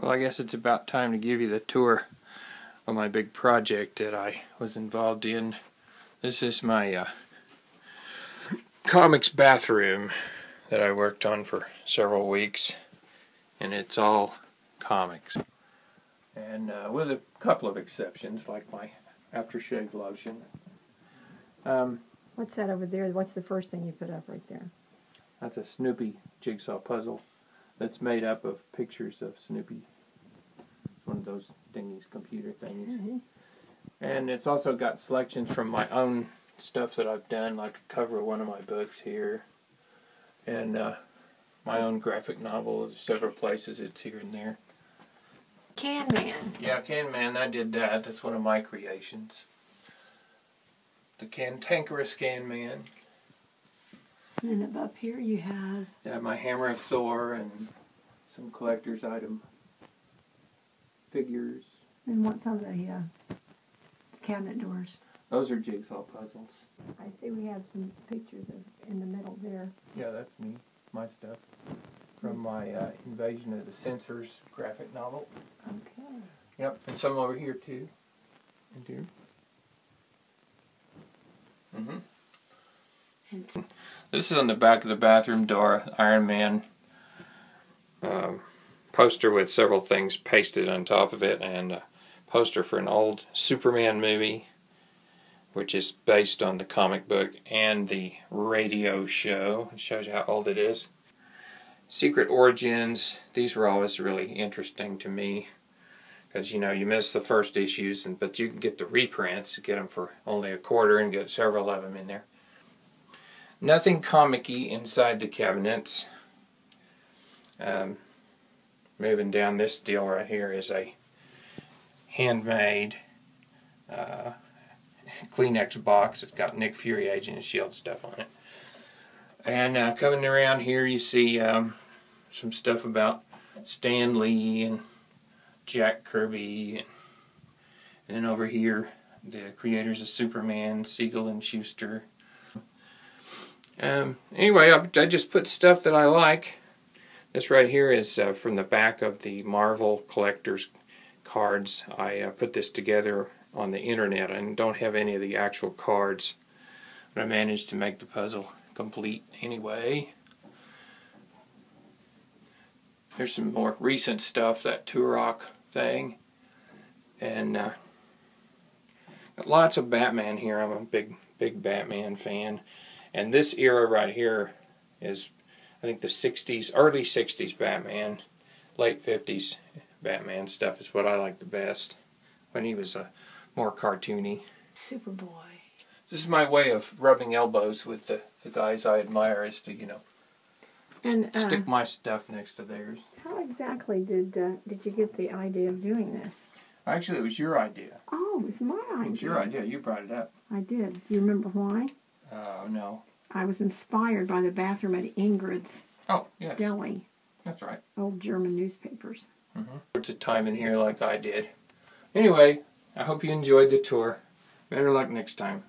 Well, I guess it's about time to give you the tour of my big project that I was involved in. This is my uh, comics bathroom that I worked on for several weeks, and it's all comics. And uh, with a couple of exceptions, like my aftershave lotion. Um, What's that over there? What's the first thing you put up right there? that's a Snoopy jigsaw puzzle that's made up of pictures of Snoopy. It's one of those thingies, computer thingies. Mhm. And it's also got selections from my own stuff that I've done, like a cover of one of my books here, and uh, my own graphic novel. There's several places it's here and there. Can Man. Yeah, Can Man, I did that. That's one of my creations. The Cantankerous Can Man. And then above here you have Yeah, my Hammer of Thor and some collector's item figures. and what's on the uh, cabinet doors. Those are jigsaw puzzles. I see we have some pictures of in the middle there. Yeah, that's me, my stuff. From my uh, Invasion of the Sensors graphic novel. Okay. Yep, and some over here too. And here. Mm-hmm. And This is on the back of the bathroom door, Iron Man um, poster with several things pasted on top of it, and a poster for an old Superman movie, which is based on the comic book and the radio show. It shows you how old it is. Secret Origins, these were always really interesting to me because you know you miss the first issues, and but you can get the reprints, get them for only a quarter, and get several of them in there. Nothing comic-y inside the cabinets. Um, moving down this deal right here is a handmade uh, Kleenex box. It's got Nick Fury Agent S.H.I.E.L.D. stuff on it. And uh, coming around here you see um, some stuff about Stan Lee and Jack Kirby. And, and then over here the creators of Superman, Siegel and Shuster. Um, anyway, I, I just put stuff that I like. This right here is uh, from the back of the Marvel collector's cards. I uh, put this together on the internet and don't have any of the actual cards. But I managed to make the puzzle complete anyway. There's some more recent stuff, that Turok thing. And uh, lots of Batman here. I'm a big, big Batman fan. And this era right here is, think, the 60s, early 60s Batman, late 50s Batman stuff is what I like the best when he was a more cartoony. Superboy. This is my way of rubbing elbows with the, the guys I admire is to, you know, And uh, stick my stuff next to theirs. how exactly did uh, did you get the idea of doing this? Actually, it was your idea. Oh, it was my idea. It was your idea. You brought it up. I did. Do you remember why? Oh, no. I was inspired by the bathroom at Ingrid's Oh, yes. Deli, That's right. old German newspapers. Mm-hmm. It's a time in here like I did. Anyway, I hope you enjoyed the tour. Better luck next time.